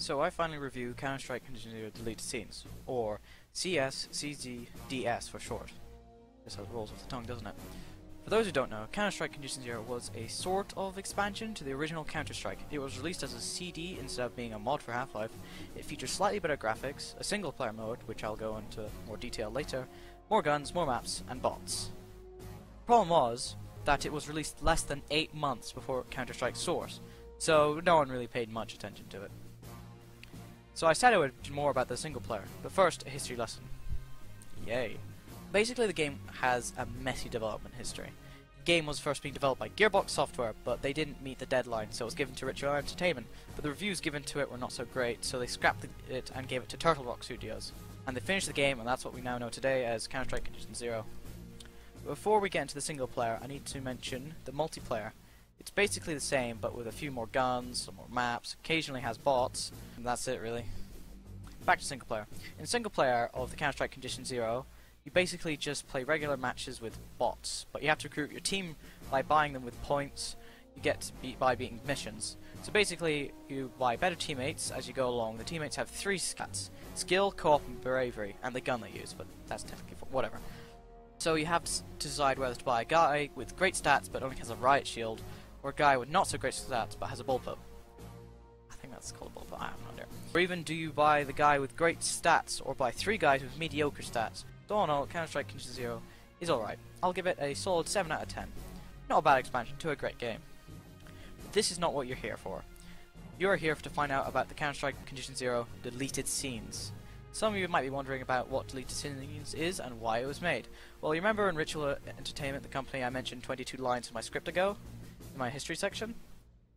So I finally review Counter-Strike Condition Zero Deleted Scenes, or CSCZDS for short. This it rolls off the tongue, doesn't it? For those who don't know, Counter-Strike Condition Zero was a sort of expansion to the original Counter-Strike. It was released as a CD instead of being a mod for Half-Life. It features slightly better graphics, a single-player mode, which I'll go into more detail later, more guns, more maps, and bots. The problem was that it was released less than 8 months before Counter-Strike source, so no one really paid much attention to it. So I said I would more about the single player, but first, a history lesson. Yay. Basically, the game has a messy development history. The game was first being developed by Gearbox Software, but they didn't meet the deadline, so it was given to Ritual Entertainment. But the reviews given to it were not so great, so they scrapped it and gave it to Turtle Rock Studios. And they finished the game, and that's what we now know today as Counter-Strike Condition Zero. Before we get into the single player, I need to mention the multiplayer. It's basically the same, but with a few more guns, some more maps, occasionally has bots, and that's it really. Back to single player. In single player of the Counter-Strike Condition Zero, you basically just play regular matches with bots, but you have to recruit your team by buying them with points you get be by beating missions. So basically, you buy better teammates as you go along. The teammates have three stats: skill, co-op, and bravery, and the gun they use. But that's technically whatever. So you have to decide whether to buy a guy with great stats but only has a riot shield, or a guy with not so great stats but has a bullpup. I think that's called a bullpup, I have no idea. Or even do you buy the guy with great stats, or buy three guys with mediocre stats? So all in all, Counter-Strike Condition Zero is alright. I'll give it a solid 7 out of 10. Not a bad expansion to a great game. But this is not what you're here for. You are here to find out about the Counter-Strike Condition Zero deleted scenes. Some of you might be wondering about what Deleted Scenes is and why it was made. Well, you remember in Ritual Entertainment, the company I mentioned 22 lines in my script ago? In my history section?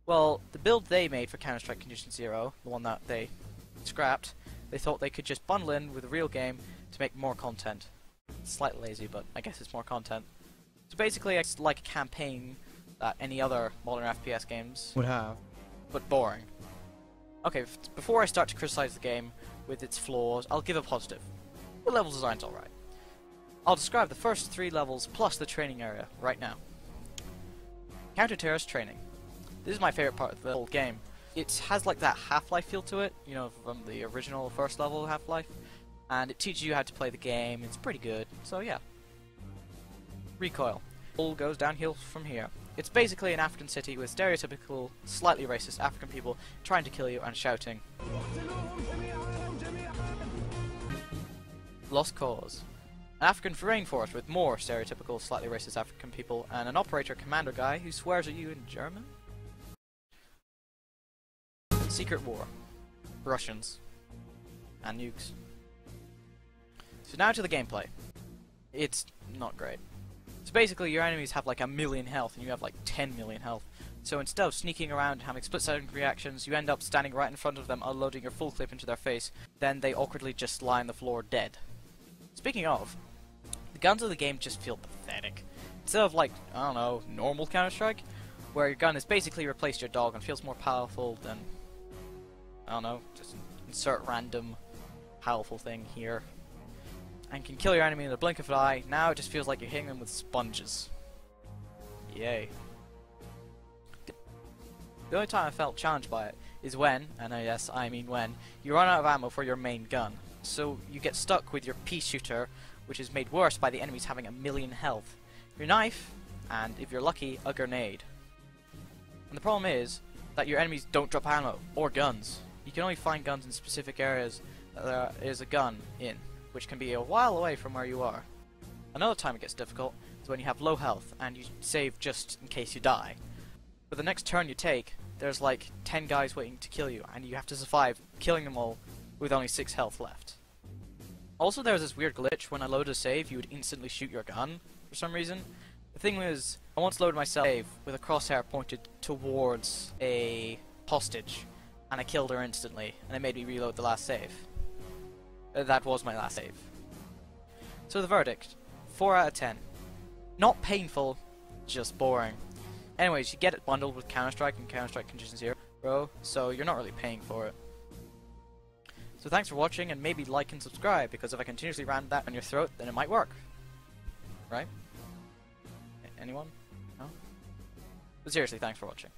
Well, the build they made for Counter-Strike Condition Zero, the one that they scrapped, they thought they could just bundle in with the real game to make more content. It's slightly lazy, but I guess it's more content. So basically, it's like a campaign that any other modern FPS games would have, but boring. Okay, before I start to criticize the game, with its flaws, I'll give a positive. The level design's alright. I'll describe the first three levels plus the training area right now. Counter-terrorist training. This is my favorite part of the whole game. It has like that Half-Life feel to it, you know, from the original first level Half-Life. And it teaches you how to play the game, it's pretty good, so yeah. Recoil. All goes downhill from here. It's basically an African city with stereotypical, slightly racist African people trying to kill you and shouting. Lost Cause. An African rainforest with more stereotypical, slightly racist African people, and an operator commander guy who swears at you in German? Secret War. Russians. And nukes. So now to the gameplay. It's not great. So basically your enemies have like a million health and you have like 10 million health. So instead of sneaking around and having split-second reactions, you end up standing right in front of them, unloading your full clip into their face. Then they awkwardly just lie on the floor dead. Speaking of, guns of the game just feel pathetic. Instead of like, I don't know, normal Counter-Strike, where your gun has basically replaced your dog and feels more powerful than, I don't know, just insert random powerful thing here. And can kill your enemy in the blink of an eye, now it just feels like you're hitting them with sponges. Yay. The only time I felt challenged by it is when, and I yes, I mean when, you run out of ammo for your main gun so you get stuck with your pea shooter, which is made worse by the enemies having a million health, your knife, and if you're lucky, a grenade. And the problem is that your enemies don't drop ammo or guns. You can only find guns in specific areas that there is a gun in, which can be a while away from where you are. Another time it gets difficult is when you have low health and you save just in case you die. But the next turn you take, there's like 10 guys waiting to kill you, and you have to survive killing them all with only 6 health left. Also, there was this weird glitch when I loaded a save, you would instantly shoot your gun for some reason. The thing was, I once loaded my save with a crosshair pointed towards a hostage, and I killed her instantly, and it made me reload the last save. Uh, that was my last save. So the verdict, 4 out of 10. Not painful, just boring. Anyways, you get it bundled with Counter-Strike and Counter-Strike Condition Zero, so you're not really paying for it. So thanks for watching, and maybe like and subscribe, because if I continuously ram that on your throat, then it might work. Right? Anyone? No? But seriously, thanks for watching.